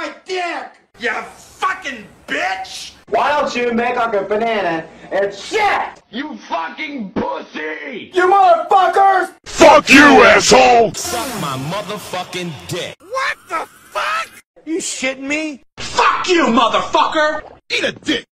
my dick! You fucking bitch! Why don't you make like a banana and shit? You fucking pussy! You motherfuckers! Fuck you, asshole! Suck my motherfucking dick. What the fuck? You shitting me? Fuck you, motherfucker! Eat a dick!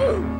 嗯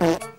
Mm-hmm.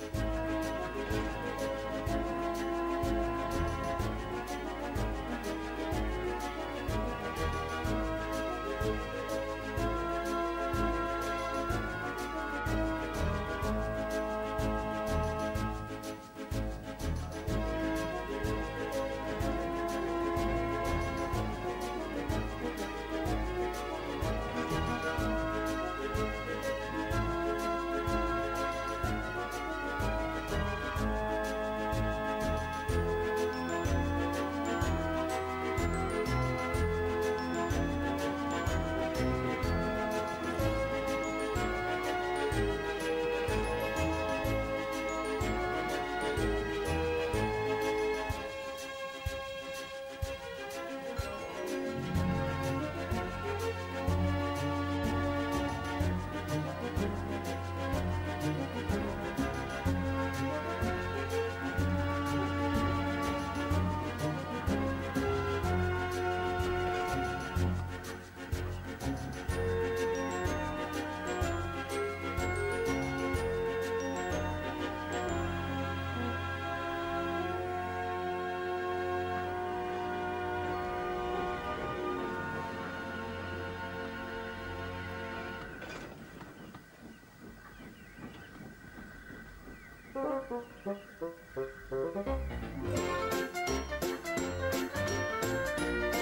Thank Thank you.